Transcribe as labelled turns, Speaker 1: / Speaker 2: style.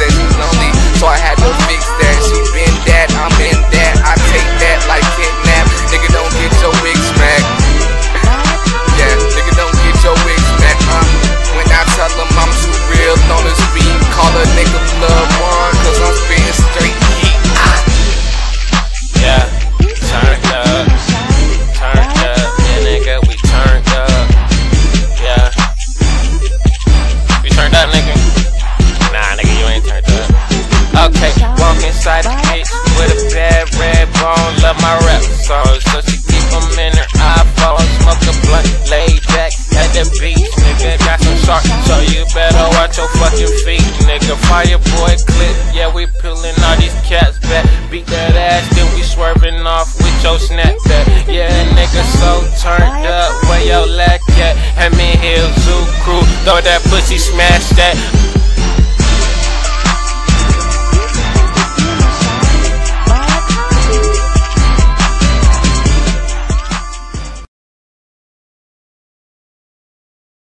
Speaker 1: Según the bitch with a bad red bone, love my rap songs, so she keep 'em in her iPhone, smoke a blunt, lay back at the beach, nigga, got some shark, so you better watch your fucking feet, nigga. Fireboy clip, yeah, we peeling all these cats back, beat that ass, then we swerving off with your snapback, yeah, nigga, so turned up, where your lack at, Hand me hill zoo crew, throw that pussy, smash that,